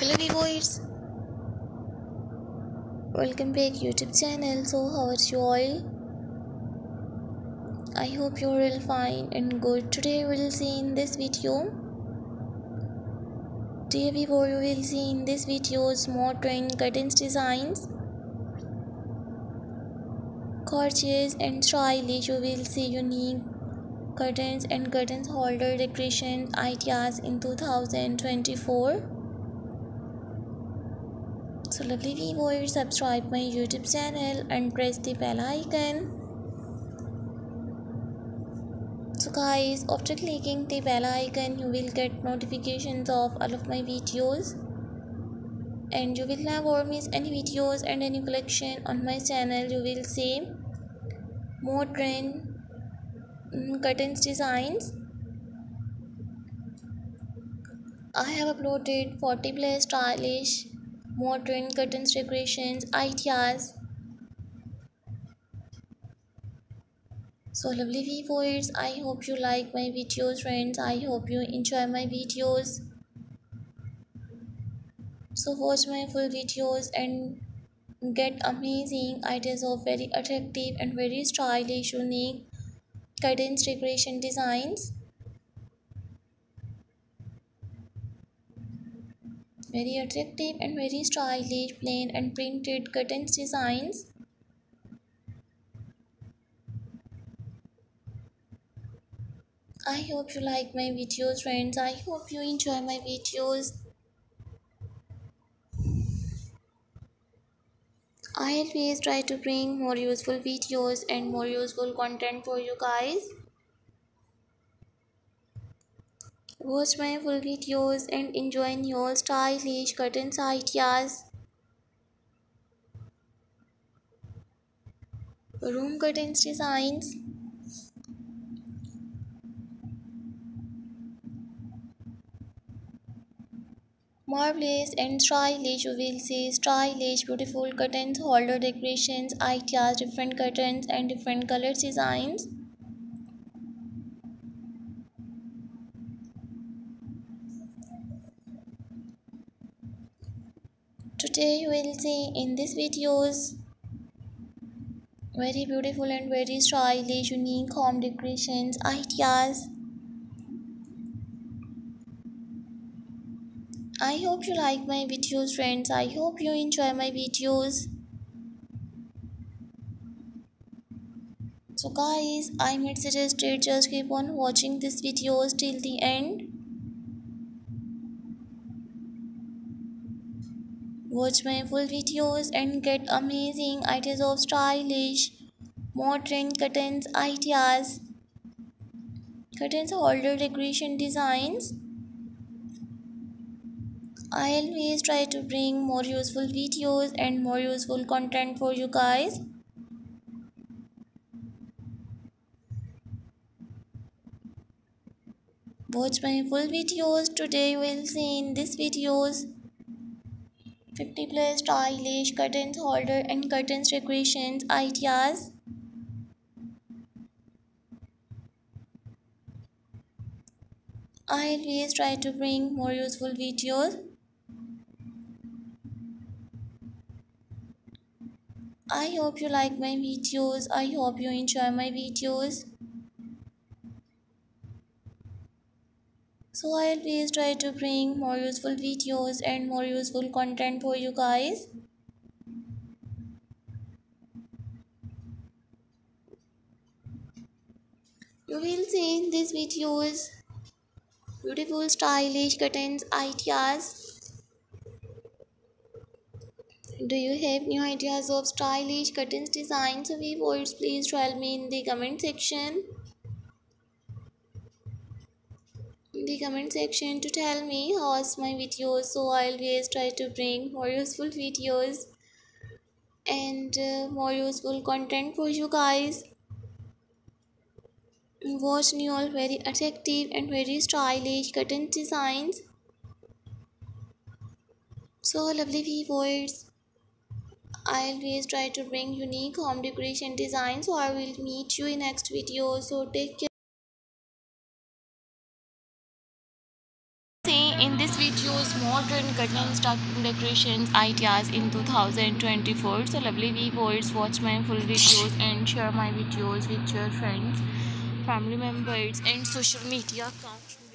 hello viewers welcome back youtube channel. So how are you all? I hope you're all fine and good. Today we'll see in this video. Dear viewer you will see in this videos more trend curtains designs gorgeous and stylish. You will see unique curtains and curtains holder decoration ideas in 2024 so lovely viewers subscribe my youtube channel and press the bell icon. So guys after clicking the bell icon you will get notifications of all of my videos. And you will never miss any videos and any collection on my channel. You will see more trend mm, curtains designs. I have uploaded 40 plus stylish modern curtains decorations ideas. So lovely viewers i hope you like my videos friends. I hope you enjoy my videos. So watch my full videos and get amazing ideas of very attractive and very stylish unique curtains decoration designs very attractive and very stylish plain and printed curtains designs. I hope you like my videos friends. I hope you enjoy my videos. I always try to bring more useful videos and more useful content for you guys Watch my full videos and enjoy new stylish curtains ideas. Room curtains designs. Marvelous and stylish, you will see stylish, beautiful curtains, holder decorations, ideas, different curtains and different colors designs. Today you will see in this videos very beautiful and very stylish unique home decorations ideas. I hope you like my videos friends. I hope you enjoy my videos. So guys i might suggest you just keep on watching this videos till the end Watch my full videos and get amazing ideas of stylish, modern curtains ideas, curtains holder decoration designs. I always try to bring more useful videos and more useful content for you guys. Watch my full videos today will see in this videos 50 plus stylish curtains holder and curtains decorations ideas. I always try to bring more useful videos. I hope you like my videos. I hope you enjoy my videos so i always try to bring more useful videos and more useful content for you guys. You will see in these videos beautiful stylish curtains ideas. Do you have new ideas of stylish curtains designs so viewers please tell me in the comment section the comment section to tell me how's my videos so i always try to bring more useful videos and uh, more useful content for you guys. Watch new all very attractive and very stylish curtain designs. So lovely viewers I always try to bring unique home decoration designs so I will meet you in next video. So take care modern stock decorations ideas in 2024 so lovely viewers watch my full videos and share my videos with your friends family members and social media accounts